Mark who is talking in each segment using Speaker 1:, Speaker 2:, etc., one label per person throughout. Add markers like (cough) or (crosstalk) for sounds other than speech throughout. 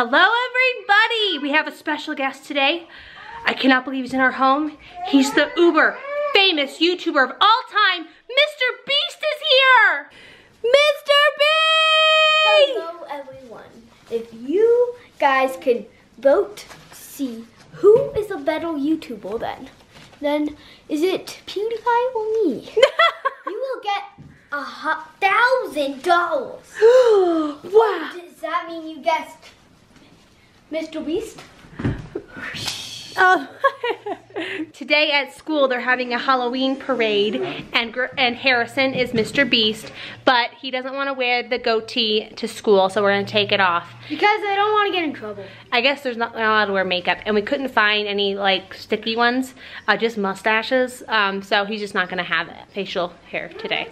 Speaker 1: Hello everybody! We have a special guest today. I cannot believe he's in our home. He's the uber famous YouTuber of all time. Mr. Beast is here! Mr. Beast!
Speaker 2: Hello everyone. If you guys could vote see who is a better YouTuber then, then is it PewDiePie or me? (laughs) you will get a thousand dollars. (gasps)
Speaker 1: wow!
Speaker 2: Does that mean you guessed Mr. Beast? (laughs)
Speaker 1: Oh. (laughs) Today at school they're having a Halloween parade and and Harrison is Mr. Beast, but he doesn't want to wear the goatee to school, so we're gonna take it off.
Speaker 2: Because I don't want to get in trouble.
Speaker 1: I guess there's not, allowed to wear makeup, and we couldn't find any like sticky ones, uh, just mustaches. Um, so he's just not gonna have facial hair today.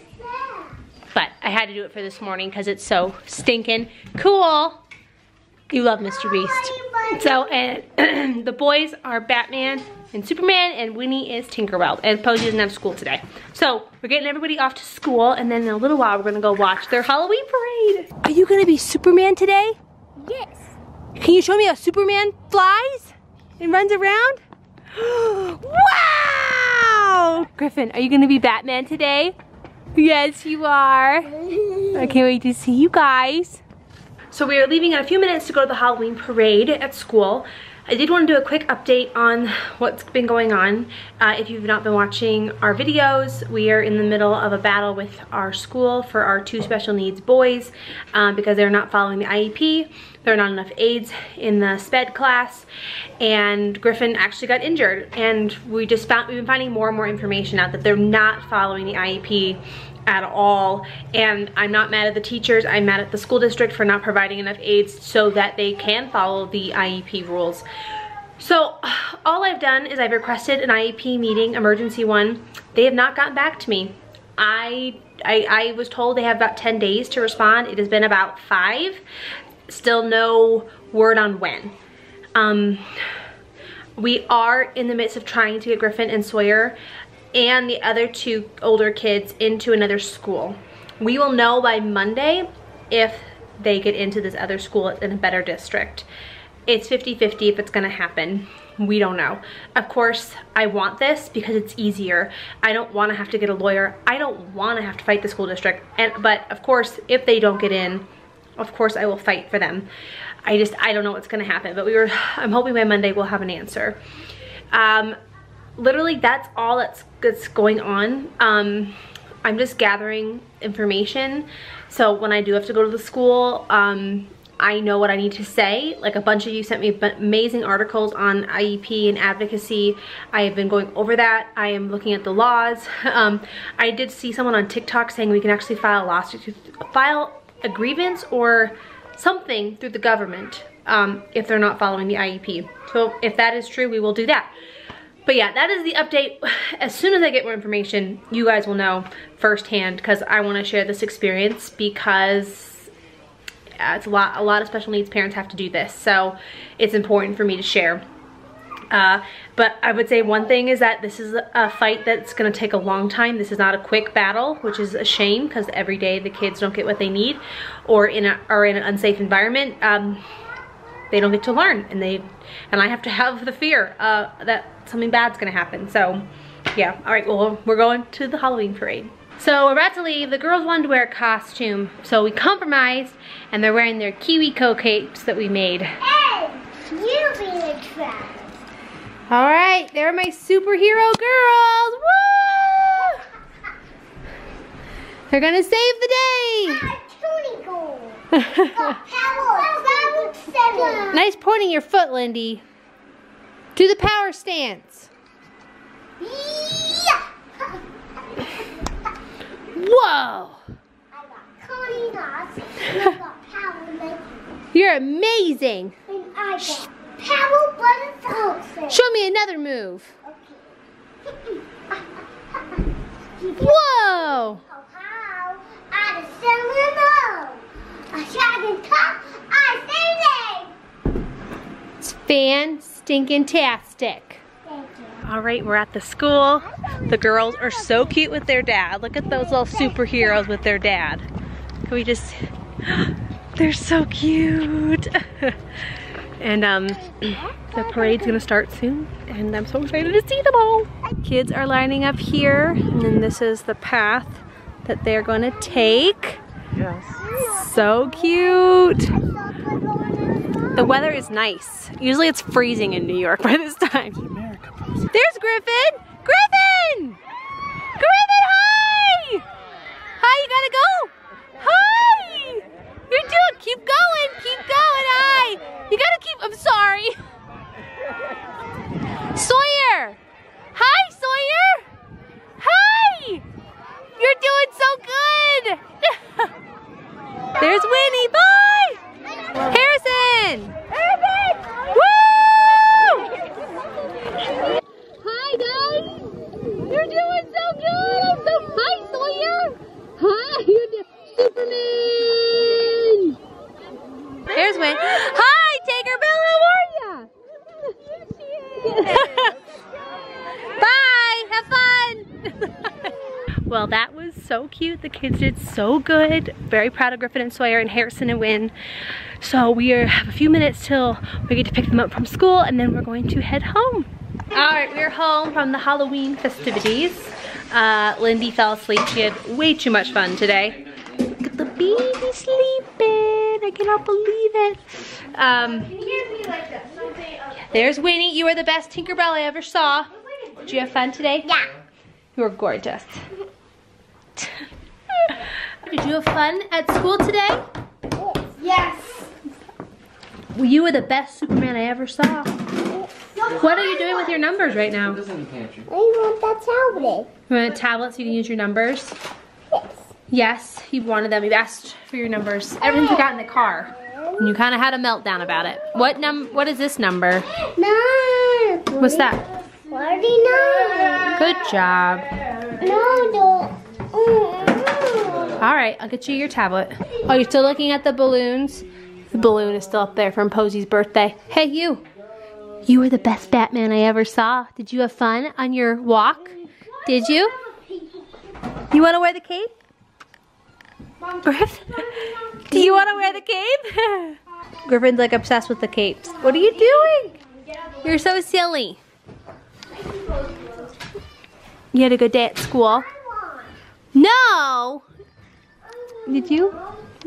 Speaker 1: But I had to do it for this morning because it's so stinking cool. You love Mr. Beast. So, and (clears throat) the boys are Batman and Superman, and Winnie is Tinkerbell. And Posey doesn't have school today. So, we're getting everybody off to school, and then in a little while, we're gonna go watch their Halloween parade. Are you gonna be Superman today?
Speaker 2: Yes.
Speaker 1: Can you show me how Superman flies and runs around? (gasps) wow! Griffin, are you gonna be Batman today? Yes, you are. I can't wait to see you guys. So we are leaving in a few minutes to go to the Halloween parade at school. I did want to do a quick update on what's been going on. Uh, if you've not been watching our videos, we are in the middle of a battle with our school for our two special needs boys um, because they're not following the IEP. There are not enough aides in the SPED class and Griffin actually got injured and we just found, we've been finding more and more information out that they're not following the IEP at all. And I'm not mad at the teachers. I'm mad at the school district for not providing enough aides so that they can follow the IEP rules. So all I've done is I've requested an IEP meeting emergency one. They have not gotten back to me. I I, I was told they have about 10 days to respond. It has been about five. Still no word on when. Um we are in the midst of trying to get Griffin and Sawyer and the other two older kids into another school. We will know by Monday if they get into this other school in a better district. It's 50-50 if it's gonna happen. We don't know. Of course, I want this because it's easier. I don't wanna have to get a lawyer. I don't wanna have to fight the school district. And But of course, if they don't get in, of course I will fight for them. I just, I don't know what's gonna happen, but we were, (sighs) I'm hoping by Monday we'll have an answer. Um, literally that's all that's, that's going on. Um, I'm just gathering information. So when I do have to go to the school, um, I know what I need to say. Like a bunch of you sent me amazing articles on IEP and advocacy. I have been going over that. I am looking at the laws. (laughs) Um, I did see someone on TikTok saying we can actually file a lawsuit, file a grievance or something through the government um, if they're not following the IEP. So if that is true, we will do that. But yeah, that is the update. (sighs) As soon as I get more information, you guys will know firsthand because I want to share this experience because yeah, it's a lot, a lot of special needs parents have to do this. So it's important for me to share. Uh, but I would say one thing is that this is a fight that's going to take a long time. This is not a quick battle, which is a shame because every day the kids don't get what they need or in a, are in an unsafe environment. Um, they don't get to learn and they and I have to have the fear uh, that something bad's gonna happen. So yeah, all right, well, we're going to the Halloween parade. So we're about to leave. The girls wanted to wear a costume, so we compromised, and they're wearing their kiwi KiwiCo capes that we made.
Speaker 2: Hey, you be the.
Speaker 1: All right, they're my superhero girls. Woo! (laughs) They're gonna save the day. (laughs) nice pointing your foot, Lindy. Do the power stance.
Speaker 2: Yeah.
Speaker 1: Whoa! You're amazing.
Speaker 2: And I got power buttons
Speaker 1: Show me another move. Okay. (laughs) Whoa! It's fan stinking tastic. All right, we're at the school. The girls are so cute with their dad. Look at those little superheroes with their dad. Can we just, (gasps) They're so cute. (laughs) and um, (clears throat) the parade's gonna start soon and I'm so excited to see them all. Kids are lining up here and then this is the path that they're gonna take.
Speaker 3: Yes.
Speaker 1: So cute. The weather is nice. Usually it's freezing in New York (laughs) by this time. There's Griffin! Griffin! Griffin, hi! Hi, you gotta go! Hi! You're doing, keep going, keep going, hi! You gotta keep, I'm sorry. Sawyer! Hi, Sawyer! Hi! You're doing so good! There's Winnie, bye! Harrison! Woo! Hi guys! You're doing so good! I'm so hi Sawyer! Hi, you're doing Superman! There's Wyn. Hi, Tinkerbell, how are ya? Bye, have fun! Well, that was so cute. The kids did so good. Very proud of Griffin and Sawyer and Harrison and Wyn. So we are, have a few minutes till we get to pick them up from school and then we're going to head home. All right, we're home from the Halloween festivities. Uh, Lindy fell asleep. She had way too much fun today. Look at the baby sleeping. I cannot believe it. Um, there's Winnie. You are the best Tinkerbell I ever saw. Did you have fun today?
Speaker 2: Yeah.
Speaker 1: You were gorgeous. (laughs) Did you have fun at school today?
Speaker 2: Yes.
Speaker 1: Well, you were the best Superman I ever saw. What are you doing with your numbers right now?
Speaker 3: This in the.
Speaker 2: I want that tablet.
Speaker 1: You want a tablet so you can use your numbers?
Speaker 2: Yes.
Speaker 1: Yes, you wanted them. You asked for your numbers. Everything forgot in the car. And you kind of had a meltdown about it. What num? What is this number?
Speaker 2: No.
Speaker 1: What's that?
Speaker 2: Forty-nine.
Speaker 1: Good job.
Speaker 2: No, no.
Speaker 1: All right, I'll get you your tablet. Oh, you're still looking at the balloons? The balloon is still up there from Posey's birthday. Hey, you. You were the best Batman I ever saw. Did you have fun on your walk? Did you? You want to wear the cape? Griff? Do you want to wear the cape? (laughs) Griffin's like obsessed with the capes. What are you doing? You're so silly. You had a good day at school? No! Did you?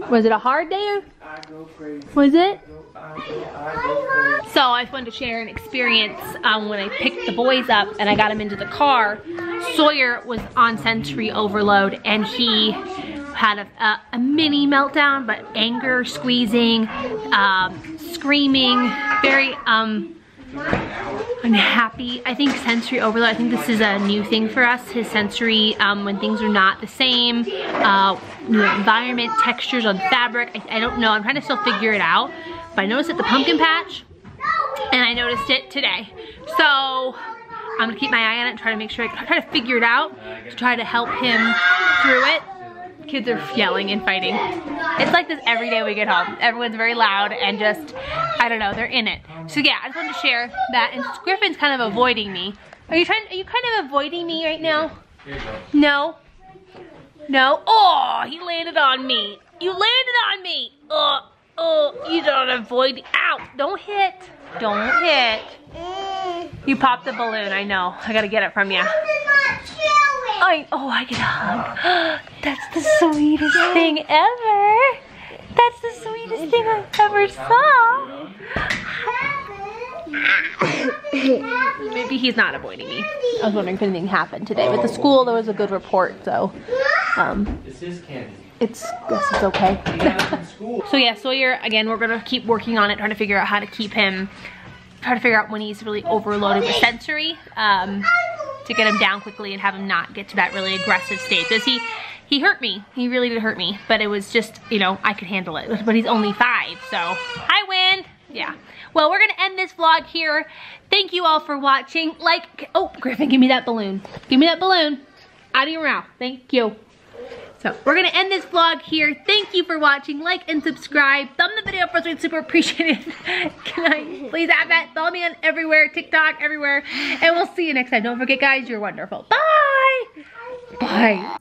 Speaker 1: Was it a hard day
Speaker 3: I go crazy.
Speaker 1: was it?
Speaker 3: I go, I go crazy.
Speaker 1: So I just wanted to share an experience um, when I picked the boys up and I got them into the car. Sawyer was on sensory overload and he had a, a, a mini meltdown, but anger, squeezing, um, screaming, very um, unhappy. I think sensory overload, I think this is a new thing for us, his sensory, um, when things are not the same, uh, environment, textures on fabric, I, I don't know, I'm trying to still figure it out, but I noticed at the pumpkin patch, and I noticed it today. So, I'm gonna keep my eye on it and try to make sure, I try to figure it out, to try to help him through it. Kids are yelling and fighting. It's like this every day we get home. Everyone's very loud and just, I don't know, they're in it. So yeah, I just wanted to share that. And Griffin's kind of avoiding me. Are you trying, are you kind of avoiding me right now?
Speaker 3: Here you go.
Speaker 1: No? No? Oh, he landed on me. You landed on me. Oh, oh, you don't avoid, ow, don't hit. Don't hit. You popped the balloon, I know. I gotta get it from you. I, oh, I get a hug. (gasps) That's the sweetest thing ever. That's the sweetest thing I ever saw. Maybe he's not avoiding me. I was wondering if anything happened today. But the school, there was a good report, so um,
Speaker 3: This is candy.
Speaker 1: it's, guess it's okay.
Speaker 3: We got it in school.
Speaker 1: So yeah, Sawyer, again, we're gonna keep working on it, trying to figure out how to keep him, try to figure out when he's really overloaded with sensory, um, to get him down quickly and have him not get to that really aggressive state. Does he, he hurt me, he really did hurt me, but it was just, you know, I could handle it. But he's only five, so. Hi, Wyn. Yeah. Well, we're gonna end this vlog here. Thank you all for watching. Like, oh, Griffin, give me that balloon. Give me that balloon. Out of your mouth. Thank you. So we're gonna end this vlog here. Thank you for watching. Like and subscribe. Thumb the video for us. We'd super appreciate it. (laughs) Can I please have that? Follow me on everywhere, TikTok, everywhere. And we'll see you next time. Don't forget guys, you're wonderful. Bye. Bye.